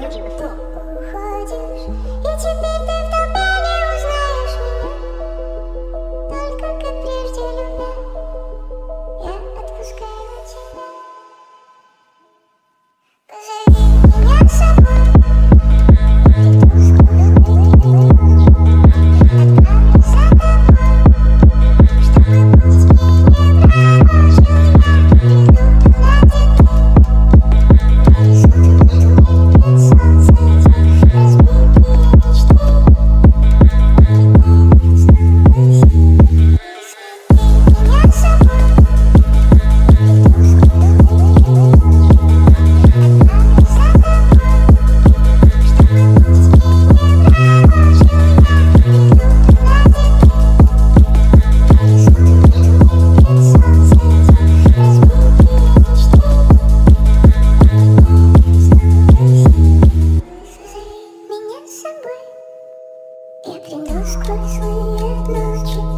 有指数。меня с собой Я приду сквозь злые ночи